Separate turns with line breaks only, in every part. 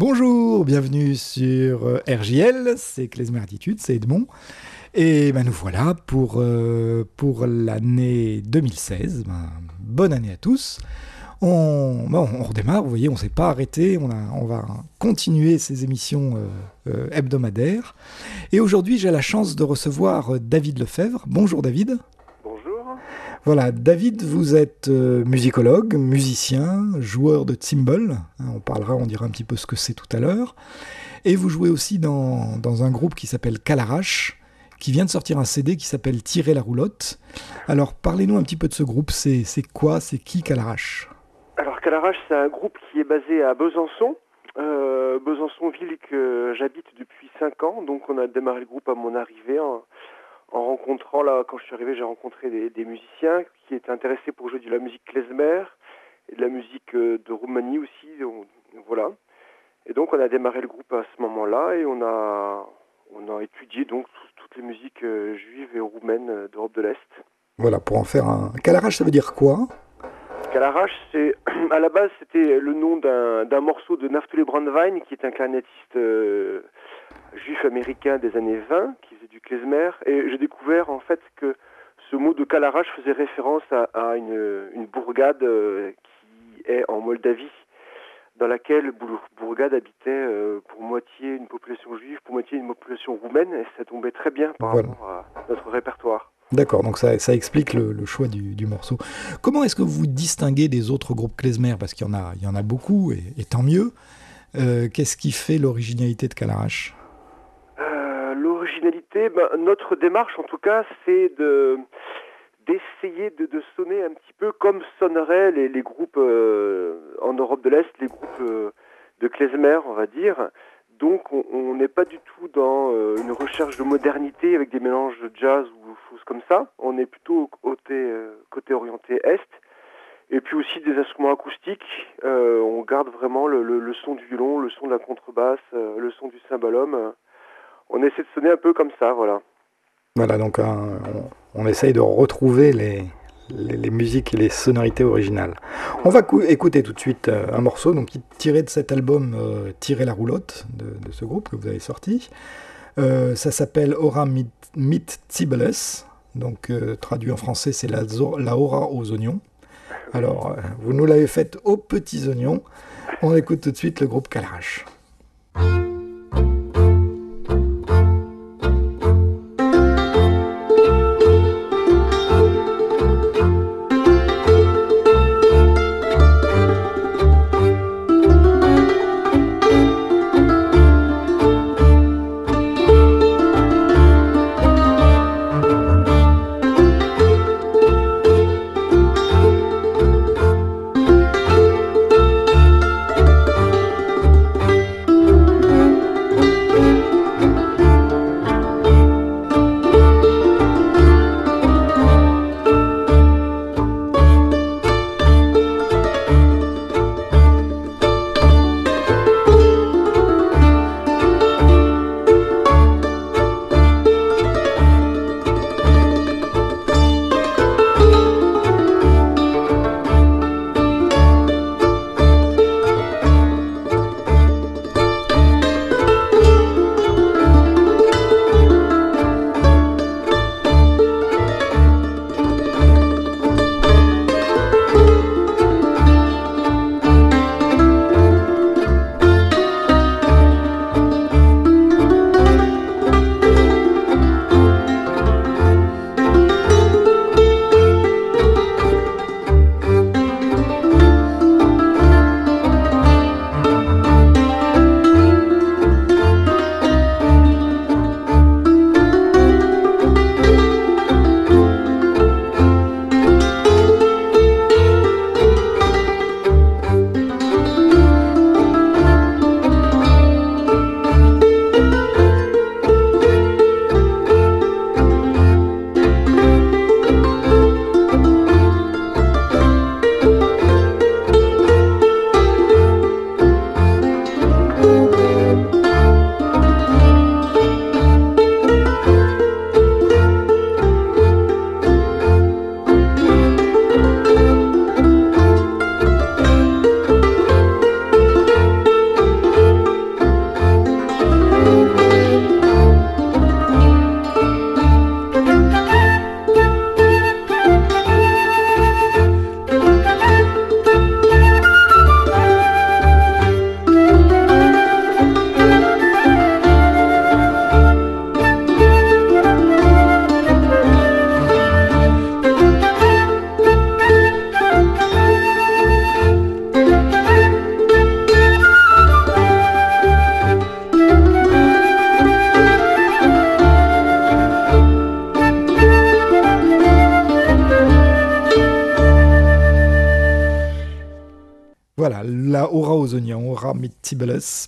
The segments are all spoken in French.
Bonjour, bienvenue sur euh, RJL, c'est Klezmer Attitude, c'est Edmond. Et ben nous voilà pour, euh, l'année 2016. Ben, bonne année à tous. On, redémarre, vous voyez, on ne s'est pas arrêté, on va continuer ces émissions euh, hebdomadaires. Et aujourd'hui, j'ai la chance de recevoir David Lefebvre. Bonjour David. Voilà, David, vous êtes euh, musicologue, musicien, joueur de cymbal. Hein, on parlera, on dira un petit peu ce que c'est tout à l'heure. Et vous jouez aussi dans, dans un groupe qui s'appelle Calarache, qui vient de sortir un CD qui s'appelle Tirer la roulotte. Alors, parlez-nous un petit peu de ce groupe. C'est quoi C'est qui Calarache
Alors, Calarache, c'est un groupe qui est basé à Besançon. Euh, Besançon, ville que j'habite depuis 5 ans. Donc, on a démarré le groupe à mon arrivée en, en rencontrant, là, quand je suis arrivé, j'ai rencontré des, musiciens qui étaient intéressés pour jouer de la musique klezmer et de la musique euh, de Roumanie aussi. voilà. Et donc, on a démarré le groupe à ce moment-là et on a, on a étudié donc toutes les musiques euh, juives et roumaines euh, d'Europe de l'Est.
Voilà, pour en faire un. Kalarash, ça veut dire quoi?
Kalarash, c'est à la base c'était le nom d'un morceau de Naftali Brandwein, qui est un clarinettiste juif américain des années 20, qui faisait du klezmer, et j'ai découvert en fait que ce mot de Kalarash faisait référence à, une, bourgade euh, qui est en Moldavie, dans laquelle bourgade habitait euh, pour moitié une population juive, pour moitié une population roumaine, et ça tombait très bien par rapport à notre répertoire.
D'accord, donc ça, ça explique le, choix du, morceau. Comment est-ce que vous distinguez des autres groupes klezmer? Parce qu'il y, en a, il y en a beaucoup, et, tant mieux. Euh, qu'est-ce qui fait l'originalité de
Ben, notre démarche, en tout cas, c'est de d'essayer de, sonner un petit peu comme sonneraient les, groupes euh, en Europe de l'Est, les groupes euh, de klezmer, on va dire. Donc on n'est pas du tout dans euh, une recherche de modernité avec des mélanges de jazz ou choses comme ça. On est plutôt côté, côté orienté Est. Et puis aussi des instruments acoustiques. on garde vraiment le, le, son du violon, le son de la contrebasse, le son du cymbalum on essaie de sonner un peu comme ça, voilà.
Voilà, donc on, essaye de retrouver les, musiques et les sonorités originales. On va écouter tout de suite euh, un morceau donc, tiré de cet album euh, Tirer la roulotte de, ce groupe que vous avez sorti. Euh, ça s'appelle Aura Mit Tibeles, donc traduit en français c'est la, la aura aux oignons. Alors, vous nous l'avez faite aux petits oignons. On écoute tout de suite le groupe Calrache.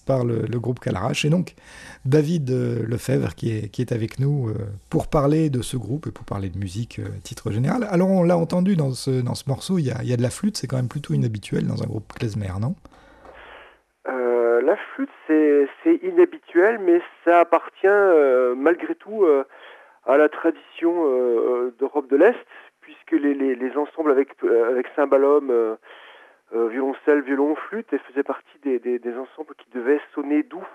Par le, groupe Calarache. Et donc, David euh, Lefebvre qui est, qui est avec nous euh, pour parler de ce groupe et pour parler de musique, euh, titre général. Alors, on l'a entendu dans ce, morceau, il y, a, de la flûte, c'est quand même plutôt inhabituel dans un groupe klezmer, non?
La flûte, c'est inhabituel, mais ça appartient malgré tout à la tradition d'Europe de l'Est, puisque les, ensembles avec, avec cymbalum, violoncelle, violon, flûte, faisaient partie des, des, ensembles qui devaient sonner doux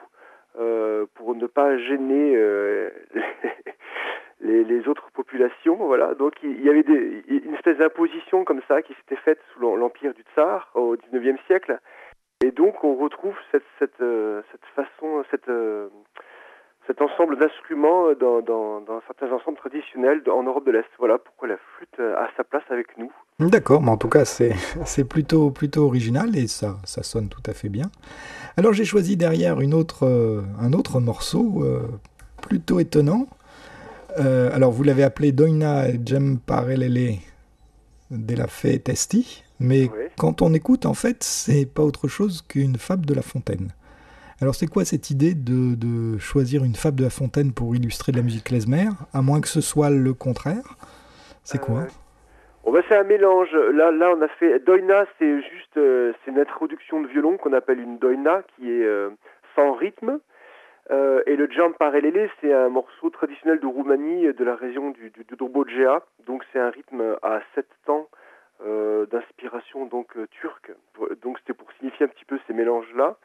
euh, pour ne pas gêner euh, les, autres populations. Voilà. Donc il y avait une espèce d'imposition comme ça qui s'était faite sous l'empire du tsar au XIXe siècle. Et donc on retrouve cette, cette, euh, cette façon, cet ensemble d'instruments dans, dans, certains ensembles traditionnels en Europe de l'Est. Voilà pourquoi la flûte a sa place avec nous.
D'accord, mais en tout cas c'est plutôt, plutôt original et ça, ça sonne tout à fait bien. Alors j'ai choisi derrière une autre, euh, un autre morceau euh, plutôt étonnant. Euh, alors vous l'avez appelé Doina Parelele de la Fée Testi, mais quand on écoute en fait c'est pas autre chose qu'une fable de La Fontaine. Alors c'est quoi cette idée de, de, choisir une fable de La Fontaine pour illustrer de la musique klezmer, à moins que ce soit le contraire? C'est quoi?
On va faire un mélange. Là, on a fait doina, c'est juste, euh, c'est une introduction de violon qu'on appelle une doina, qui est euh, sans rythme. Euh, et le jump parallélé, c'est un morceau traditionnel de Roumanie, de la région du, du, Donc c'est un rythme à sept temps d'inspiration donc turque. Donc c'était pour signifier un petit peu ces mélanges-là.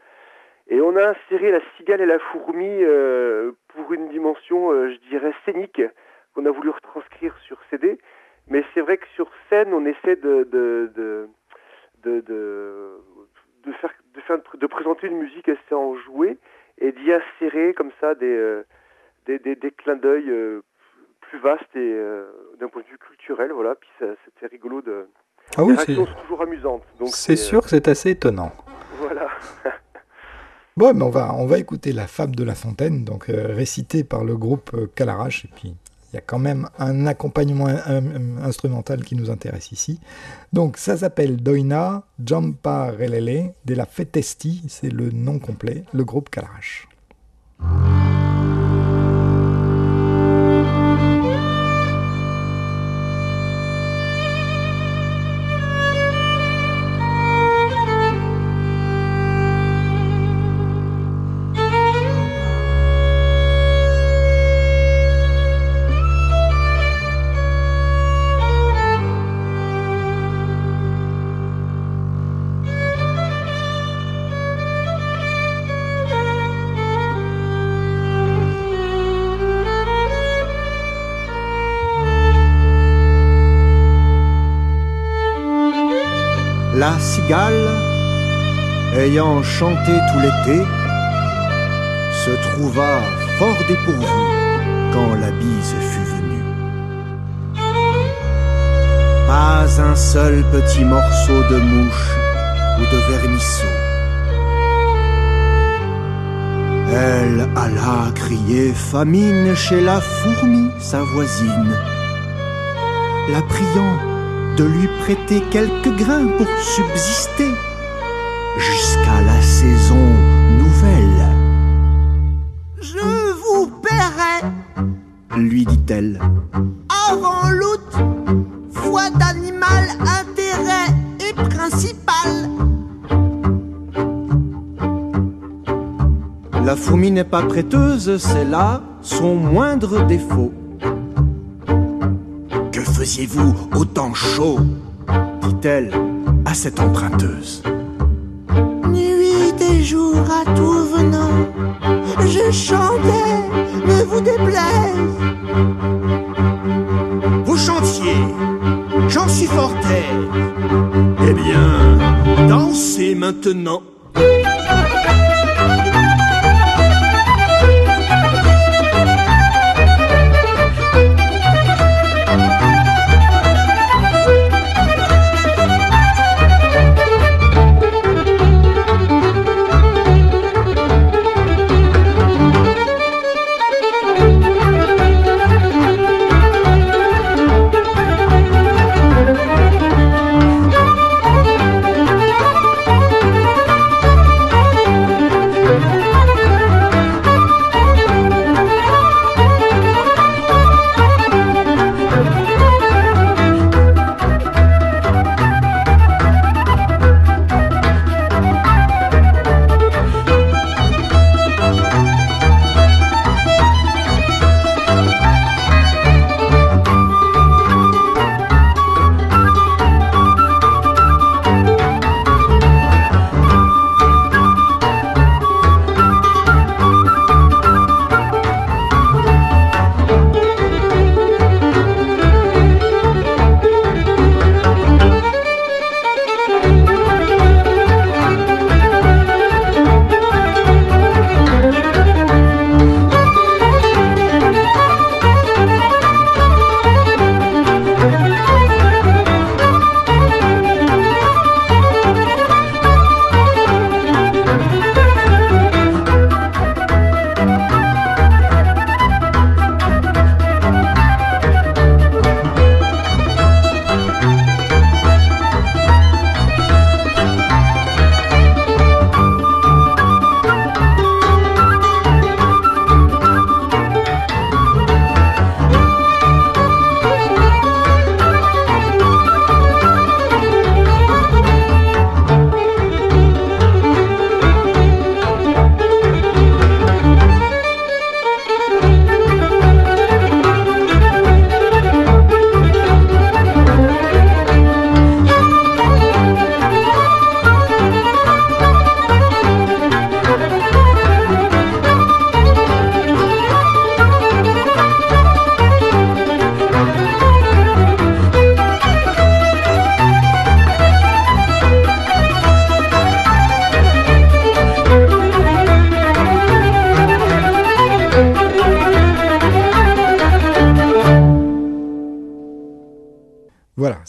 Et on a inséré la cigale et la fourmi pour une dimension, je dirais, scénique qu'on a voulu retranscrire sur CD. Mais c'est vrai que sur scène, on essaie de, de, de, de, de, faire, de, faire, de présenter une musique assez enjouée et d'y insérer comme ça des, euh, des, des, des, clins d'œil euh, plus vastes et euh, d'un point de vue culturel. Voilà. Puis c'était rigolo de.
Ah oui, c'est
toujours amusante.
C'est sûr que c'est assez étonnant.
Voilà.
bon, mais on va, on va écouter la fable de La Fontaine, donc récitée par le groupe Calarache, et puis il y a quand même un accompagnement instrumental qui nous intéresse ici. Donc ça s'appelle Doina Jampa Relele de la Fetesti, c'est le nom complet, le groupe Kalarash.
La cigale, ayant chanté tout l'été, se trouva fort dépourvue quand la bise fut venue. Pas un seul petit morceau de mouche ou de vermisseau. Elle alla crier famine chez la fourmi, sa voisine, la priant de lui prêter quelques grains pour subsister jusqu'à la saison nouvelle.
Je vous paierai,
lui dit-elle.
Avant l'août, foi d'animal, intérêt et principal.
La fourmi n'est pas prêteuse, c'est là son moindre défaut faisiez-vous autant chaud dit-elle à cette emprunteuse.
Nuit et jour à tout venant, je chantais, ne vous déplaise.
Vous chantiez, j'en suis fort Eh bien, dansez maintenant.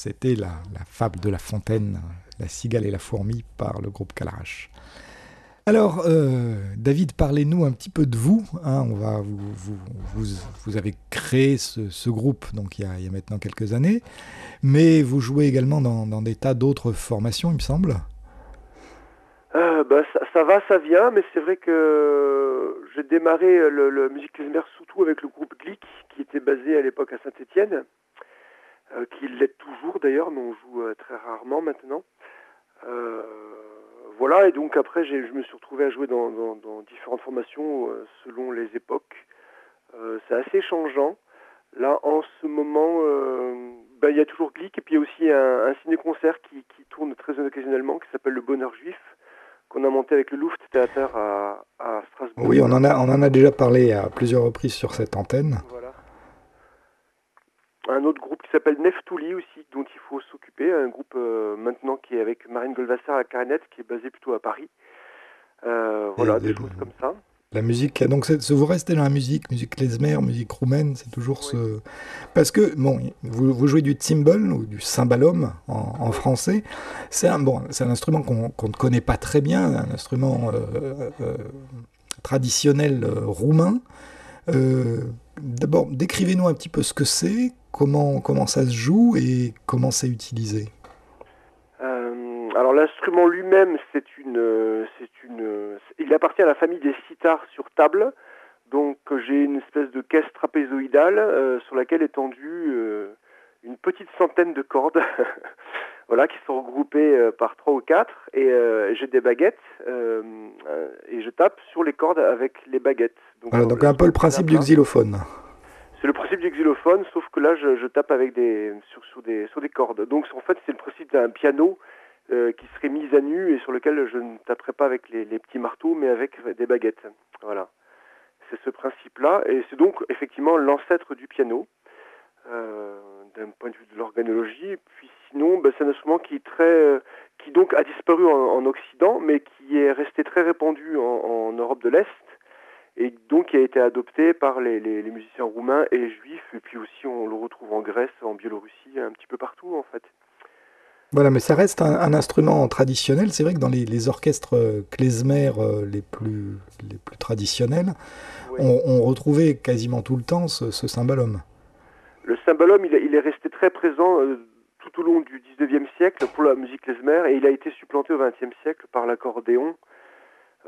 C'était la, fable de la fontaine, la cigale et la fourmi par le groupe Calarache. Alors, euh, David, parlez-nous un petit peu de vous. hein. on va, vous, avez créé ce, groupe donc il y, a, maintenant quelques années, mais vous jouez également dans, des tas d'autres formations, il me semble.
Euh, bah, ça, ça va, ça vient, mais c'est vrai que j'ai démarré le, le musique klezmer surtout avec le groupe Glick, qui était basé à l'époque à Saint-Étienne, euh, qui l'est toujours d'ailleurs, mais on joue euh, très rarement maintenant. Euh, voilà, et donc après, je me suis retrouvé à jouer dans, dans- dans différentes formations selon les époques. C'est assez changeant. Là, en ce moment, ben, il y a toujours Glick, et puis il y a aussi un, un ciné-concert qui, qui tourne très occasionnellement, qui s'appelle Le Bonheur Juif, qu'on a monté avec le Luft Theater à, à Strasbourg.
Oui, on en, a, on en a déjà parlé à plusieurs reprises sur cette antenne.
Voilà. Un autre groupe qui s'appelle Neftouli aussi, dont il faut s'occuper. Un groupe euh, maintenant qui est avec Marine Golvasser à la clarinette, qui est basé plutôt à Paris. Euh, voilà, des
et-
choses comme ça.
La musique, donc vous restez dans la musique, musique klezmer, musique roumaine, c'est toujours ce... Parce que, bon, vous, vous jouez du timbal ou du cymbalum en, en français, c'est un, bon, un instrument qu'on qu'on ne connaît pas très bien, un instrument euh, traditionnel roumain. Euh, D'abord, décrivez-nous un petit peu ce que c'est, comment, comment ça se joue et comment c'est utilisé.
Euh, alors l'instrument lui-même, c'est une, c'est une, il appartient à la famille des sitars sur table. Donc j'ai une espèce de caisse trapézoïdale euh, sur laquelle est tendue une petite centaine de cordes, voilà, qui sont regroupées euh, par trois ou quatre. Et euh, j'ai des baguettes euh, et je tape sur les cordes avec les baguettes.
Voilà, donc un peu le principe du
xylophone.
xylophone.
C'est le principe du xylophone, sauf que là, je, je tape avec des sur, sur des sur des cordes. Donc en fait, c'est le principe d'un piano euh, qui serait mis à nu et sur lequel je ne taperais pas avec les, les petits marteaux, mais avec des baguettes. Voilà. C'est ce principe-là, et c'est donc effectivement l'ancêtre du piano euh, d'un point de vue de l'organologie. Puis sinon, ben, c'est un instrument qui est très, euh, qui donc a disparu en, en Occident, mais qui est resté très répandu en, en Europe de l'Est et donc qui a été adopté par les, les, les musiciens roumains et juifs, et puis aussi on le retrouve en Grèce, en Biélorussie, un petit peu partout en fait.
Voilà, mais ça reste un, un instrument traditionnel. C'est vrai que dans les, les orchestres euh, klezmer euh, les plus, les plus traditionnels, on, on retrouvait quasiment tout le temps ce, ce cymbalum.
Le cymbalum, il, il est resté très présent tout au long du 19e siècle pour la musique klezmer, et il a été supplanté au 20e siècle par l'accordéon,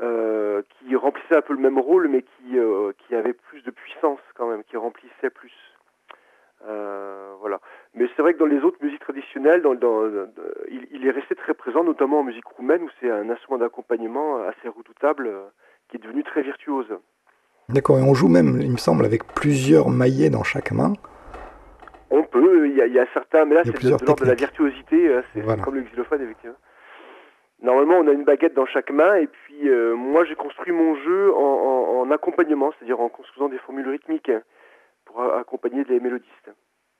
euh, qui remplissait un peu le même rôle, mais qui, euh, qui avait plus de puissance quand même, qui remplissait plus. Euh, voilà. Mais c'est vrai que dans les autres musiques traditionnelles, il, est resté très présent, notamment en musique roumaine, où c'est un instrument d'accompagnement assez redoutable, qui est devenu très virtuose.
D'accord, et on joue même, il me semble, avec plusieurs maillets dans chaque main.
On peut, il y a, il y a certains, mais là c'est de, l'ordre de la virtuosité, euh, c'est
Voilà.
comme le xylophone effectivement. Normalement, on a une baguette dans chaque main, et puis euh, moi j'ai construit mon jeu en, en- en accompagnement, c'est-à-dire en construisant des formules rythmiques hein, pour accompagner les mélodistes.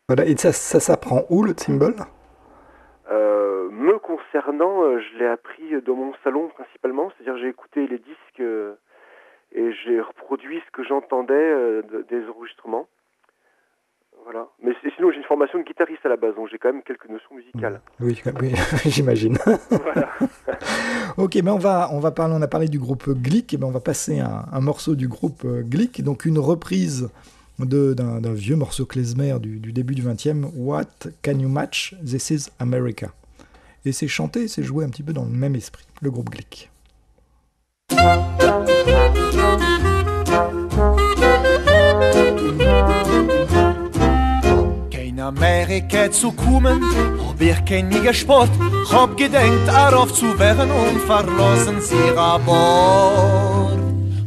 Voilà, et ça, ça s'apprend où le timbal?
Euh, me concernant, euh, je l'ai appris dans mon salon principalement, c'est-à-dire j'ai écouté les disques et j'ai reproduit ce que j'entendais de- des enregistrements. Voilà. Mais sinon j'ai une formation de guitariste à la base, donc j'ai quand même quelques notions musicales.
Oui, oui j'imagine.
voilà.
ok, mais on va, on va parler, on a parlé du groupe Glick, et ben on va passer un, un morceau du groupe euh, Glick, donc une reprise d'un d'un vieux morceau klezmer du, du début du 20e, What Can You Match? This is America. Et c'est chanté, c'est joué un petit peu dans le même esprit, le groupe Glick.
Amerika zu kommen, hab ich kein nie gespott. Hab gedenkt, darauf zu werden und verlassen sie an Bord.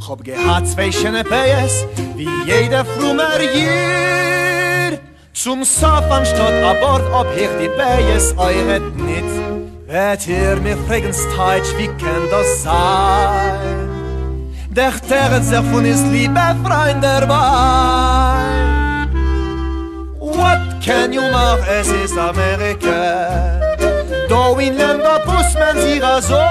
Hab gehad zwei schöne Päes, wie jeder früher hier. Zum Safan statt an Bord, ob ich die Päes euret nit. Wer ihr mir fragen steitsch, wie kann das sein? Der Terret sich von is liebe Freund dabei. Can you machen? Es ist Amerika. Da in Länder muss man sich so.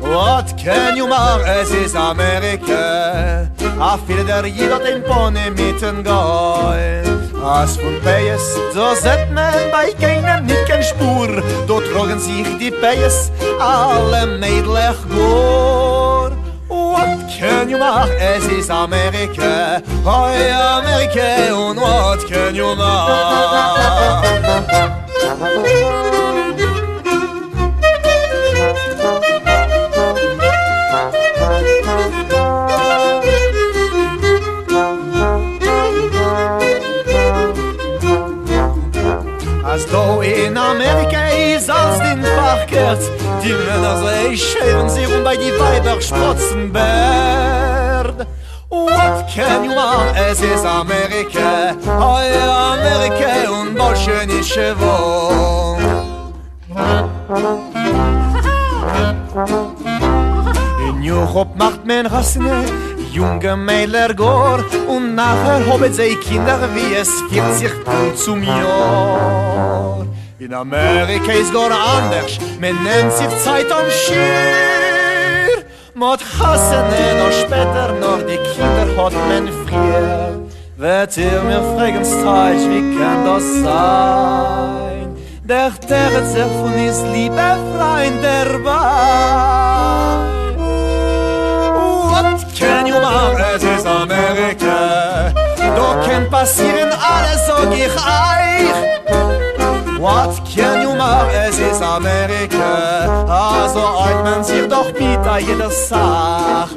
What can you machen? Es ist Amerika. a viele der jeder den Bonne mitten goi. As von Peyes, so set men bei keinem nicht kein Spur, dort trogen sich die Peyes alle meidlich gor. Make? Es ist Amerika, hoi Amerika, und what Fachkert Die Männer se scheren sich um bei die Weiber sprotzen Bärd What can you want? Es is Amerika. Hoi Amerika und bolschenische Wohn In Juchop macht men Rassene junge Mädler gor. Und nachher hoben sie Kinder wie es 40 zum Jahr. In Amerika ist gar anders, man nimmt sich Zeit am Schirr. Mot hassene noch später, noch die Kinder hat man früher. Wird ihr mir fragen, Streich, wie kann das sein? Der sich von ist liebe Freund der Wein. What can you make? Es ist Amerika. Da kann passieren alles, sag ich euch. What can you make? Es ist Amerika. Also eilt man sich doch bitte jeder Sach.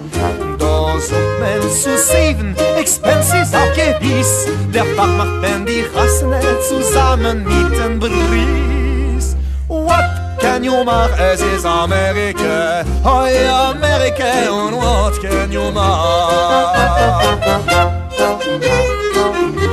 Da sucht man zu sehen, Expenses auf gewiss. Der Fach macht wenn die Rassen zusammen mit dem Bries. What can you make? Es ist Amerika. Hoi Amerika und what can you Als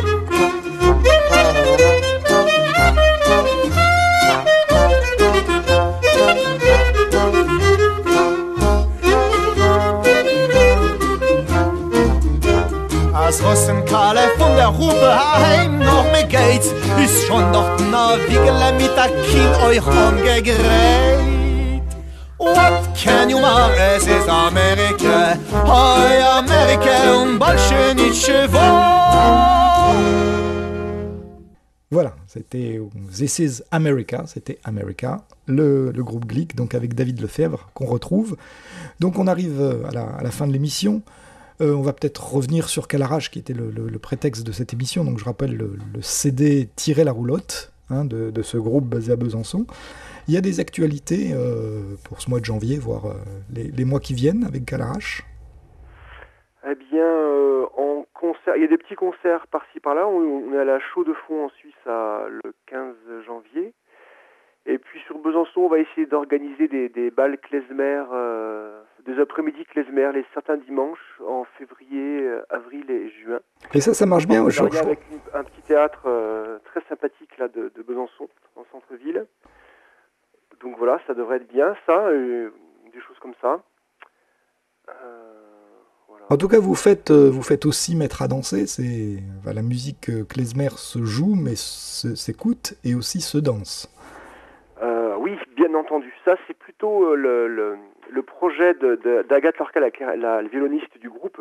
Voilà, c'était This is America, c'était America, le, groupe Glick, donc avec David Lefebvre, qu'on retrouve. Donc on arrive à la fin de l'émission. Euh, on va peut-être revenir sur Calarage, qui était le, prétexte de cette émission. Donc je rappelle le, CD Tirer la roulotte hein, de, ce groupe basé à Besançon. Il y a des actualités euh, pour ce mois de janvier, voire euh, les, mois qui viennent avec Calarage
Eh bien, il y a des petits concerts par-ci par-là. On, est à la Chaux de Fonds en Suisse le 15 janvier. Et puis sur Besançon, on va essayer d'organiser des, des balles klezmer, des après-midi klezmer, les certains dimanches en février, euh, avril et juin.
Et ça, ça marche bien
aujourd'hui. Avec un petit théâtre euh, très sympathique là de, de Besançon, en centre-ville. Donc voilà, ça devrait être bien, ça, euh, des choses comme ça.
Voilà. En tout cas, vous faites, vous faites aussi mettre à danser. C'est enfin, la musique klezmer se joue, mais s'écoute et aussi se danse.
Euh, entendu. Ça, c'est plutôt euh, le, le, le, projet d'Agathe Lorca, la, la, la, violoniste du groupe,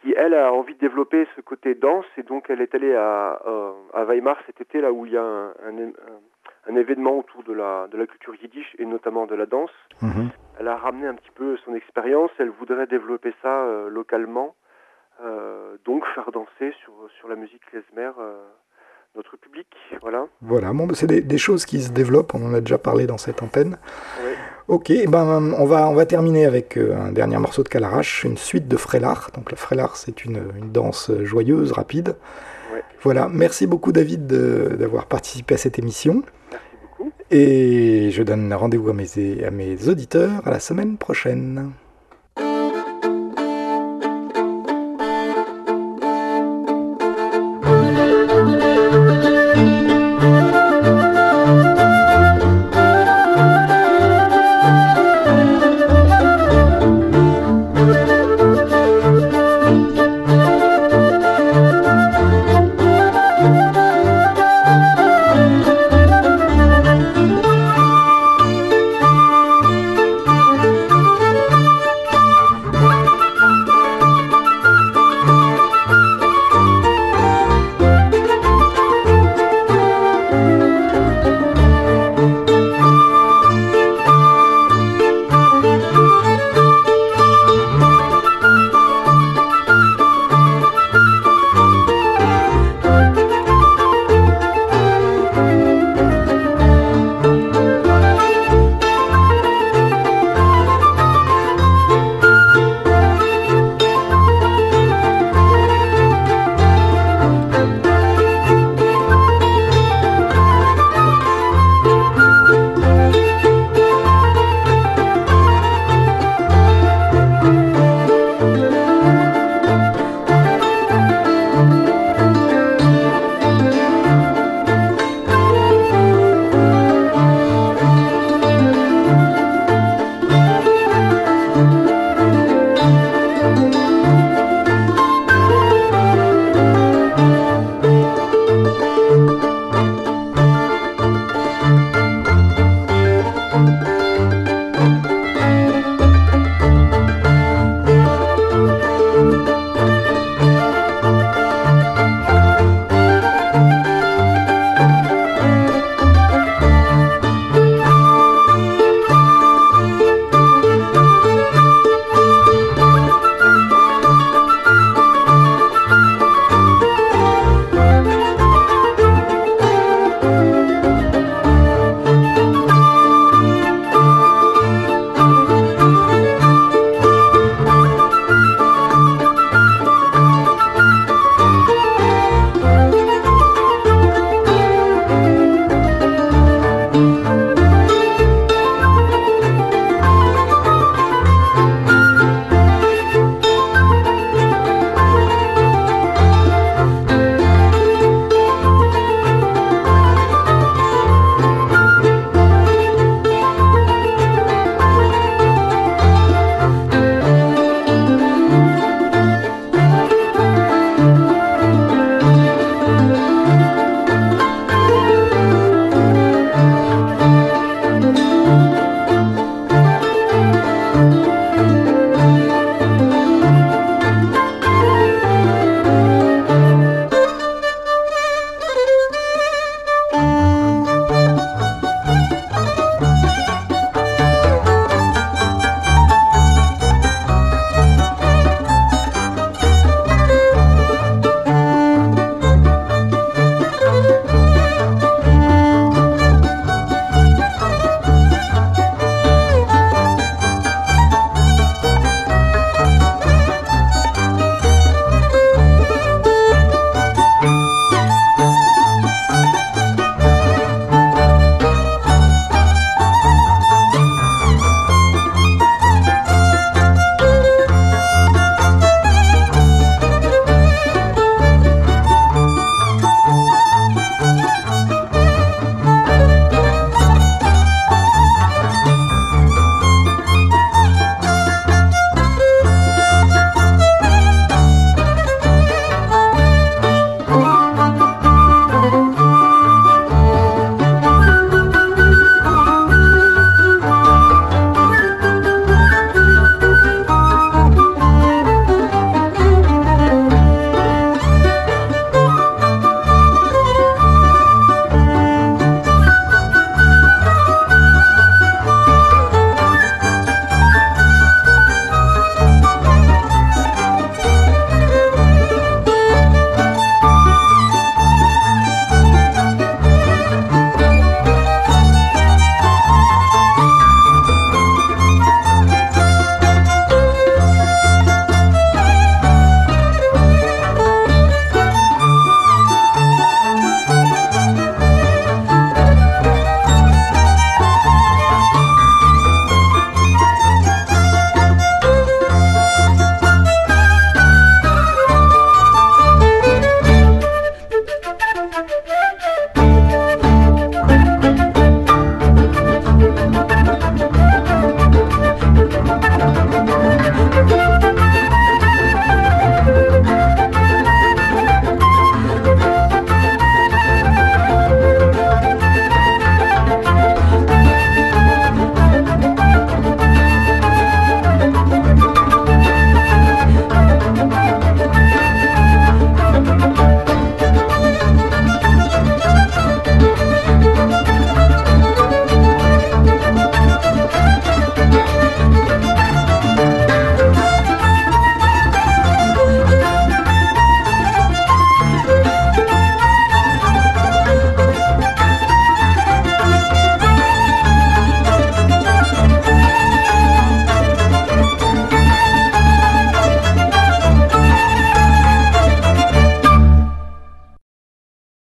qui, elle, a envie de développer ce côté danse. Et donc, elle est allée à, euh, à Weimar cet été, là où il y a un, un, un, événement autour de la, de la culture yiddish et notamment de la danse. -hmm. Elle a ramené un petit peu son expérience. Elle voudrait développer ça euh, localement. donc, faire danser sur, sur la musique klezmer notre public. Voilà.
Voilà, bon, c'est des, des, choses qui se développent, on en a déjà parlé dans cette antenne.
Oui.
Ok, ben, on, va, on va terminer avec euh, un dernier morceau de Calarache, une suite de Frélard. Donc le Frélard, c'est une, une, danse joyeuse, rapide.
Oui.
Voilà, merci beaucoup David d'avoir participé à cette émission.
Merci beaucoup.
Et je donne rendez-vous à mes, à mes auditeurs à la semaine prochaine.